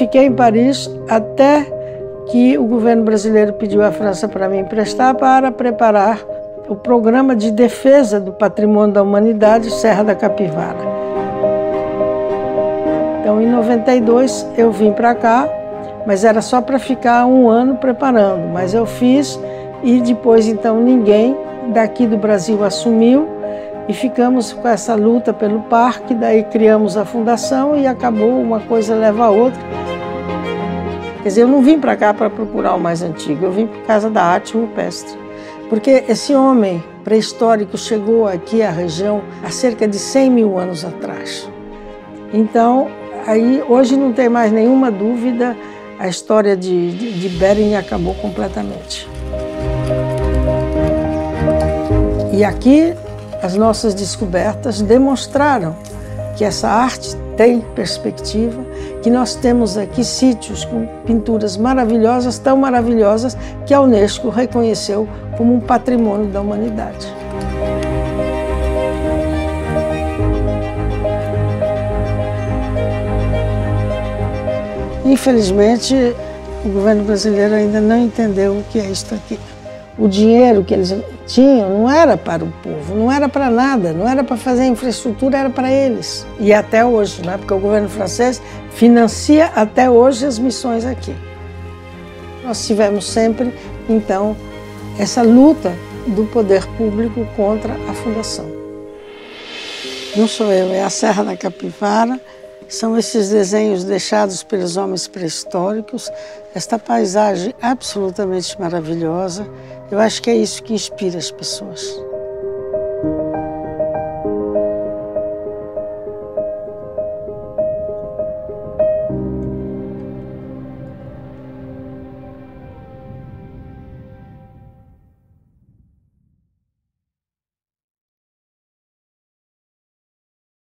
Fiquei em Paris até que o governo brasileiro pediu à França para me emprestar para preparar o programa de defesa do patrimônio da humanidade Serra da Capivara. Então, em 92, eu vim para cá, mas era só para ficar um ano preparando. Mas eu fiz e depois, então, ninguém daqui do Brasil assumiu e ficamos com essa luta pelo parque. Daí criamos a fundação e acabou, uma coisa leva a outra. Quer dizer, eu não vim para cá para procurar o mais antigo, eu vim por causa da arte rupestre. Porque esse homem pré-histórico chegou aqui à região há cerca de 100 mil anos atrás. Então, aí hoje não tem mais nenhuma dúvida, a história de, de, de Bering acabou completamente. E aqui as nossas descobertas demonstraram que essa arte tem perspectiva, que nós temos aqui sítios com pinturas maravilhosas, tão maravilhosas, que a Unesco reconheceu como um patrimônio da humanidade. Infelizmente, o governo brasileiro ainda não entendeu o que é isso aqui o dinheiro que eles tinham não era para o povo, não era para nada, não era para fazer infraestrutura, era para eles. E até hoje, né? porque o governo francês financia até hoje as missões aqui. Nós tivemos sempre, então, essa luta do poder público contra a fundação. Não sou eu, é a Serra da Capivara, são esses desenhos deixados pelos homens pré-históricos, esta paisagem absolutamente maravilhosa. Eu acho que é isso que inspira as pessoas.